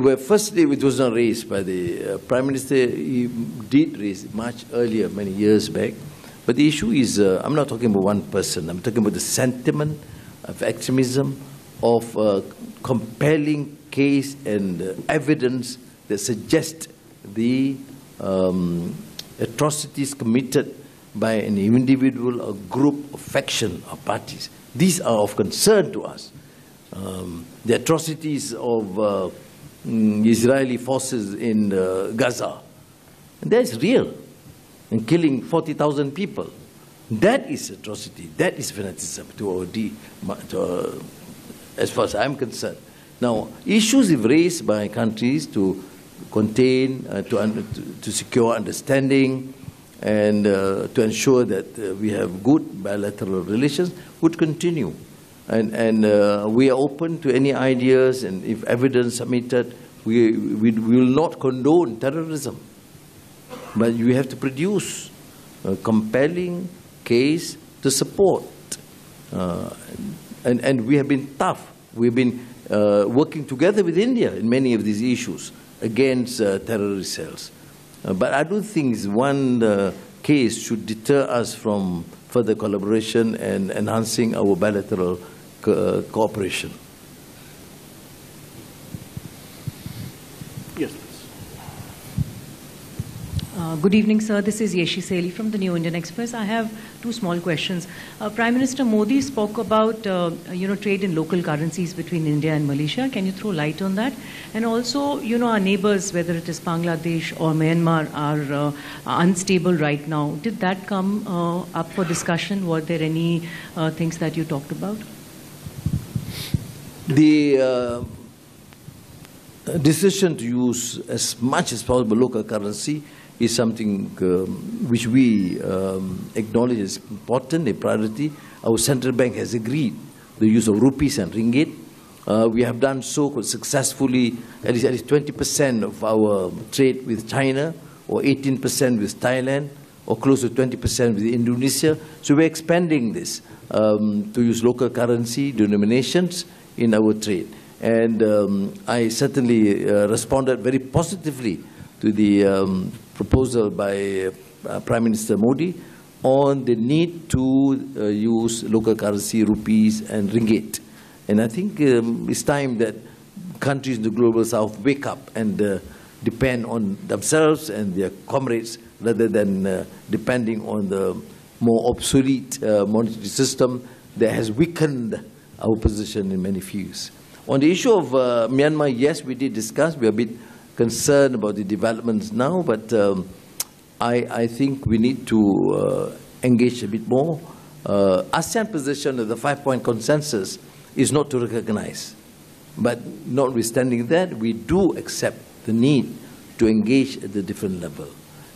Well, firstly, it was not raised by the uh, Prime Minister. He did raise it much earlier, many years back. But the issue is, uh, I'm not talking about one person. I'm talking about the sentiment of extremism, of uh, compelling case and uh, evidence that suggest the um, atrocities committed by an individual, or group, or faction, or parties. These are of concern to us. Um, the atrocities of uh, mm, Israeli forces in uh, Gaza. And that's real. And killing 40,000 people. That is atrocity. That is fanaticism to our D, to our- as far as I'm concerned. Now, issues raised by countries to contain, uh, to, to, to secure understanding, and uh, to ensure that uh, we have good bilateral relations would continue. And, and uh, we are open to any ideas, and if evidence submitted, we, we, we will not condone terrorism. But you have to produce a compelling case to support. Uh, and, and we have been tough. We've been uh, working together with India in many of these issues against uh, terrorist cells. Uh, but I don't think one uh, case should deter us from further collaboration and enhancing our bilateral co- uh, cooperation. Yes, please. Uh, Good evening, sir. This is Yeshi Seli from the New Indian Express. I have two small questions. Uh, Prime Minister Modi spoke about, uh, you know, trade in local currencies between India and Malaysia. Can you throw light on that? And also, you know, our neighbors, whether it is Bangladesh or Myanmar, are uh, unstable right now. Did that come uh, up for discussion? Were there any uh, things that you talked about? The uh, decision to use as much as possible local currency is something um, which we um, acknowledge is important, a priority. Our central bank has agreed the use of rupees and ringgit. Uh, we have done so successfully, at least, at least 20% of our trade with China, or 18% with Thailand, or close to 20% with Indonesia. So we're expanding this um, to use local currency denominations in our trade. And um, I certainly uh, responded very positively to the um, proposal by uh, Prime Minister Modi on the need to uh, use local currency, rupees and ringgit. And I think um, it's time that countries in the global south wake up and uh, depend on themselves and their comrades rather than uh, depending on the more obsolete uh, monetary system that has weakened our position in many fields. On the issue of uh, Myanmar, yes, we did discuss. We are a bit concerned about the developments now, but um, I, I think we need to uh, engage a bit more. Uh, ASEAN position of the five-point consensus is not to recognize. But notwithstanding that, we do accept the need to engage at the different level.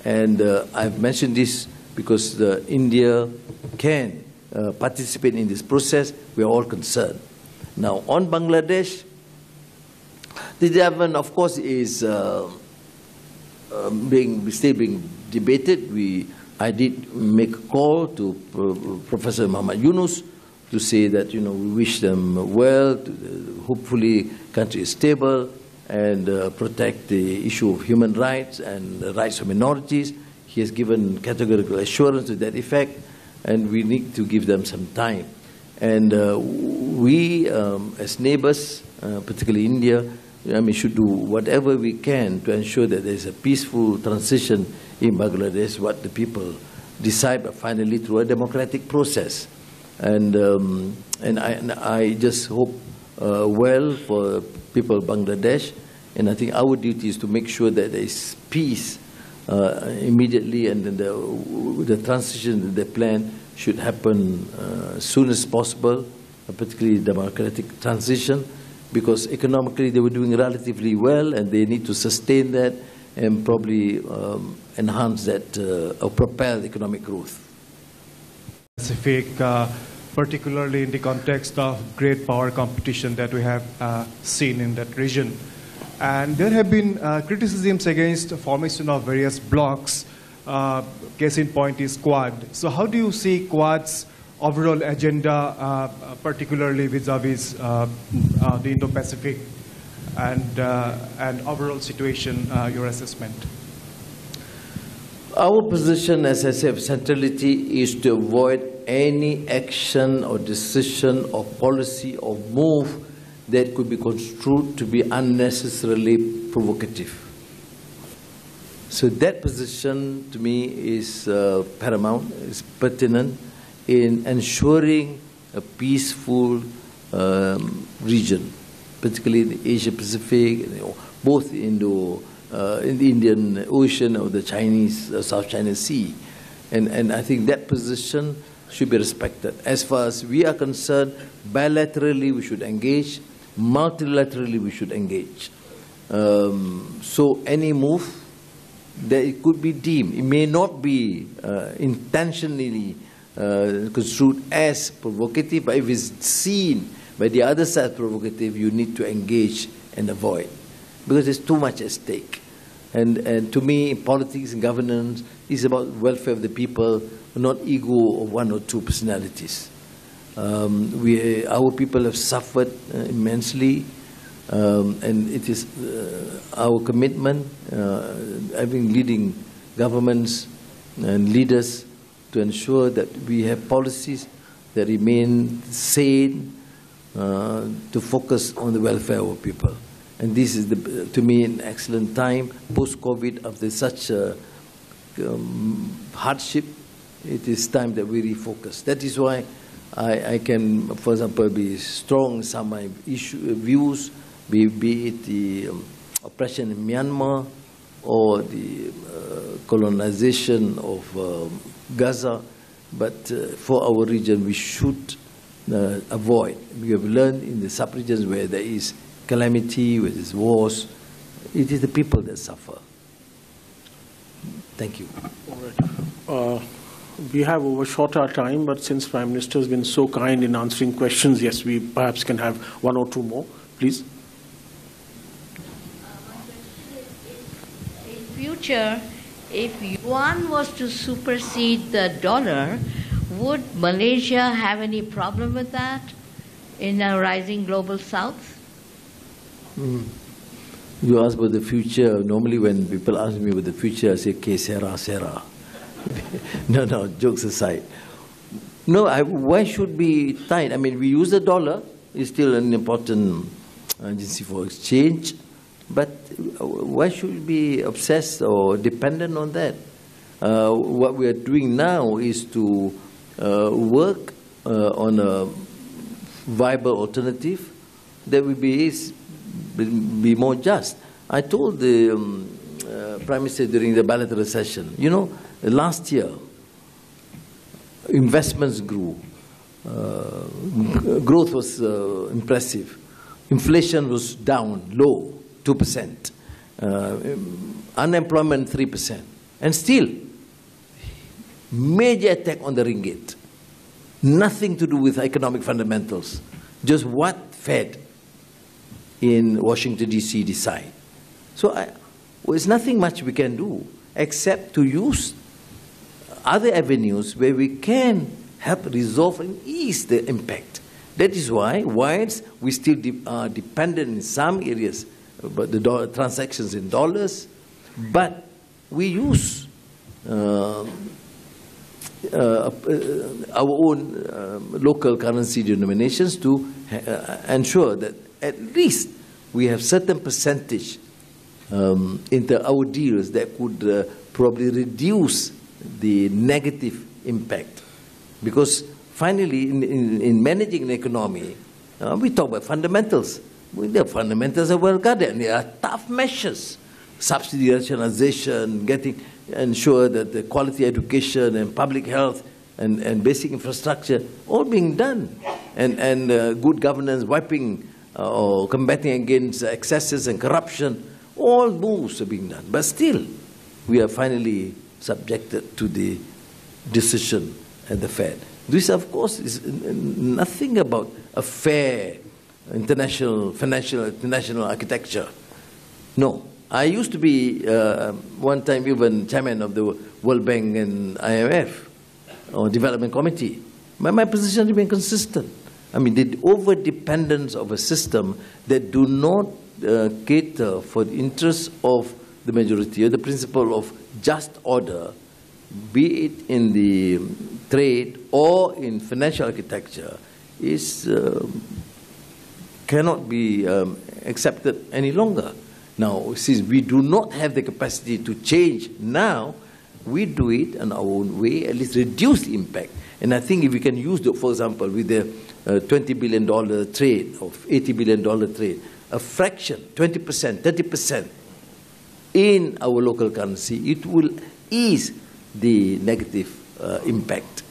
And uh, I've mentioned this because India can uh, participate in this process. We are all concerned. Now, on Bangladesh, the development, of course, is uh, uh, being still being debated. We, I did make a call to Pro- Professor Muhammad Yunus to say that you know we wish them well. To, hopefully, country is stable and uh, protect the issue of human rights and the rights of minorities. He has given categorical assurance to that effect, and we need to give them some time. And uh, we, um, as neighbors, uh, particularly India, I mean, should do whatever we can to ensure that there is a peaceful transition in Bangladesh, what the people decide, finally through a democratic process. And, um, and, I, and I just hope uh, well for people of Bangladesh, and I think our duty is to make sure that there is peace uh, immediately, and then the, the transition that they plan should happen uh, as soon as possible, uh, particularly democratic transition. because economically they were doing relatively well and they need to sustain that and probably um, enhance that uh, or propel economic growth. Pacific, uh, particularly in the context of great power competition that we have uh, seen in that region. And there have been uh, criticisms against the formation of various blocs. Uh, case in point is Quad. So how do you see Quad's overall agenda, uh, particularly vis-a-vis uh, uh, the Indo-Pacific and, uh, and overall situation, your assessment? Our position, as I said, centrality is to avoid any action or decision or policy or move that could be construed to be unnecessarily provocative. So that position to me is uh, paramount, is pertinent in ensuring a peaceful um, region, particularly in the Asia Pacific, you know, both Indo, uh, in the Indian Ocean or the Chinese, uh, South China Sea. And, and I think that position should be respected. As far as we are concerned, bilaterally we should engage, multilaterally we should engage. Um, so any move that it could be deemed, it may not be uh, intentionally uh, construed as provocative, but if it's seen by the other side as provocative, you need to engage and avoid because there's too much at stake. And, and to me, politics and governance is about welfare of the people, not ego of one or two personalities. Um, we, our people have suffered uh, immensely, um, and it is uh, our commitment, uh, having leading governments and leaders, to ensure that we have policies that remain sane, uh, to focus on the welfare of our people. And this is, the, to me, an excellent time post-COVID after such a um, hardship. It is time that we refocus. That is why I, I can, for example, be strong in some of my issue, views, be, be it the um, oppression in Myanmar or the uh, colonization of um, Gaza. But uh, for our region, we should uh, avoid. We have learned in the sub-regions where there is calamity, where there is wars, it is the people that suffer. Thank you. All right. Uh, we have overshot our time, but since Prime Minister has been so kind in answering questions, yes, we perhaps can have one or two more, please. In future, if yuan was to supersede the dollar, would Malaysia have any problem with that in a rising global south? Mm. You ask about the future. Normally, when people ask me about the future, I say, "Que sera, sera." no, no. Jokes aside, no. I, why should be tight? I mean, we use the dollar. It's still an important agency for exchange, but why should we be obsessed or dependent on that? Uh, what we are doing now is to uh, work uh, on a viable alternative that will be be more just. I told the um, Prime Minister during the bilateral session, you know, last year, investments grew, uh, growth was uh, impressive, inflation was down, low, 2%, uh, unemployment 3%, and still, major attack on the ringgit. Nothing to do with economic fundamentals, just what Fed in Washington, D.C. decide. So I, there's nothing much we can do except to use other avenues where we can help resolve and ease the impact. That is why, whilst we still de are dependent in some areas, but the transactions in dollars, but we use uh, uh, uh, our own um, local currency denominations to uh, ensure that at least we have certain percentage um, into our deals that could uh, probably reduce the negative impact. Because finally, in, in, in managing an economy, uh, we talk about fundamentals. Well, the fundamentals are well guarded, and there are tough measures. Subsidy rationalization, getting ensure that the quality education and public health and, and basic infrastructure all being done, and, and uh, good governance, wiping uh, or combating against excesses and corruption, all moves are being done. But still, we are finally subjected to the decision at the Fed. This, of course, is nothing about a fair international financial international architecture. No. I used to be uh, one time even chairman of the World Bank and IMF or Development Committee. My, my position remained consistent. I mean, the over dependence of a system that do not uh, cater for the interests of the majority, or the principle of just order, be it in the trade or in financial architecture, is uh, cannot be um, accepted any longer. Now, since we do not have the capacity to change now, we do it in our own way, at least reduce the impact. And I think if we can use, the, for example, with the uh, $20 billion trade or $80 billion trade, a fraction, 20%, 30% in our local currency, it will ease the negative uh, impact